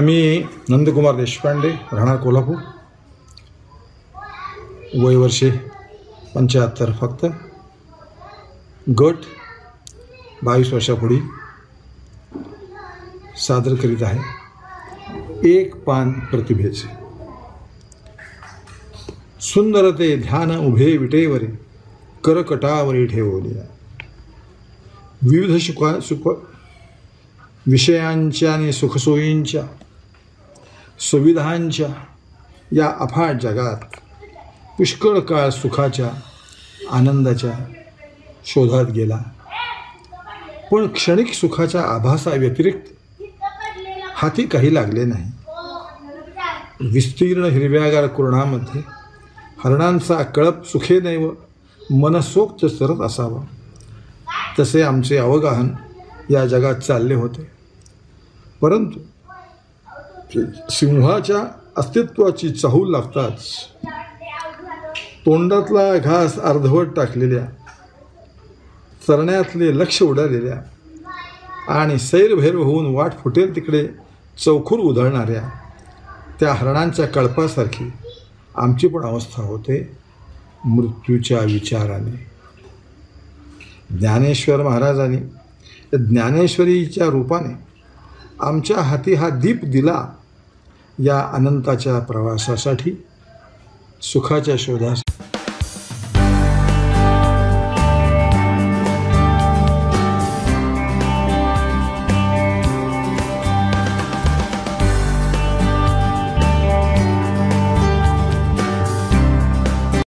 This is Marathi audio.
मी नंदकुमार देशपांडे राहणार कोल्हापूर. वय वर्षे पंच्याहत्तर फक्त. गट बावीस वर्षापुढी सादर करीत आहे. एक पान प्रतिभेचे. सुंदरते ध्यान उभे विटेवरे करकटावरी ठेवलिया विविध सुखा सुख विषयांच्या आणि सुखसोयींच्या सुविधांच्या या अफाट जगात पुष्कळ काळ सुखाच्या आनंदाच्या शोधात गेला. पण क्षणिक सुखाच्या आभासा व्यतिरिक्त हाती काही लागले नाही. विस्तीर्ण हिरव्यागार कुरणामध्ये हरणांचा कळप सुखेनैव मनसोक्त सरत असावा. तसे आमचे अवगाहन या जगात चालले होते. परंतु सिंहाच्या अस्तित्वाची चाहूल लागताच तोंडातला घास अर्धवट टाकलेल्या चरण्यातले लक्ष उडालेल्या आणि सैरभैर होऊन वाट फुटेल तिकडे चौखूर उधळणाऱ्या त्या हरणांच्या कळपासारखी आमची पण अवस्था होते मृत्यूच्या विचाराने. ज्ञानेश्वर महाराजांनी ज्ञानेश्वरीच्या रूपाने आमच्या हाती हा दीप दिला या अनंताच्या प्रवासासाठी सुखाच्या शोधासाठी.